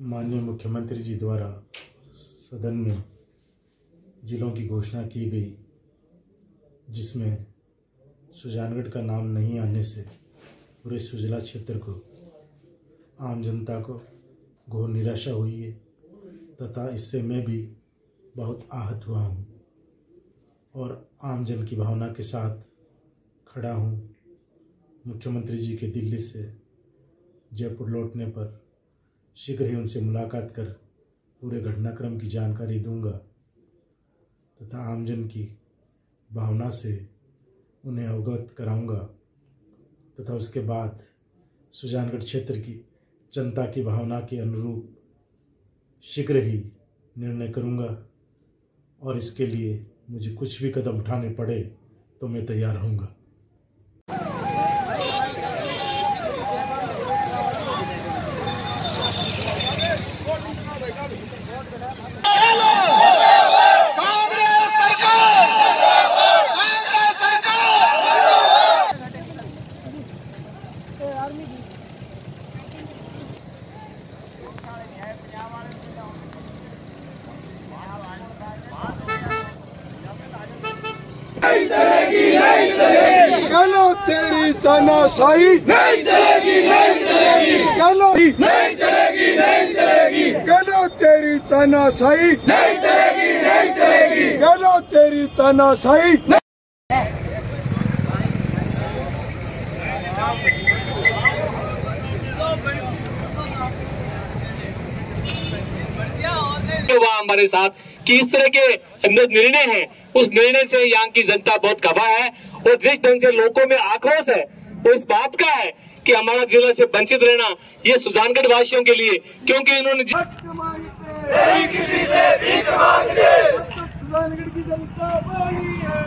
माननीय मुख्यमंत्री जी द्वारा सदन में जिलों की घोषणा की गई, जिसमें सुजानगढ़ का नाम नहीं आने से पूरे सुजला क्षेत्र को, आम जनता को घोर निराशा हुई है तथा इससे मैं भी बहुत आहत हुआ हूँ और आम जन की भावना के साथ खड़ा हूँ। मुख्यमंत्री जी के दिल्ली से जयपुर लौटने पर शीघ्र ही उनसे मुलाकात कर पूरे घटनाक्रम की जानकारी दूँगा, तथा आमजन की भावना से उन्हें अवगत कराऊँगा, तथा उसके बाद सुजानगढ़ क्षेत्र की जनता की भावना के अनुरूप शीघ्र ही निर्णय करूँगा, और इसके लिए मुझे कुछ भी कदम उठाने पड़े तो मैं तैयार रहूँगा गलो तेरी तनाशाही। नहीं चलेगी नहीं चलेगी। गलो नहीं चलेगी नहीं चलेगी। गलो तेरी तनाशाही। नहीं चलेगी नहीं चलेगी। गलो तेरी तनाशाही। वहाँ हमारे साथ? कि इस तरह के निर्णय हैं? उस निर्णय से यहाँ की जनता बहुत गवाह है और जिस ढंग से लोगों में आक्रोश है वो इस बात का है कि हमारा जिला से वंचित रहना ये सुजानगढ़ वासियों के लिए क्योंकि इन्होंने किसी से भीख मांगते। जनता सुजानगढ़ की जनता बोली है।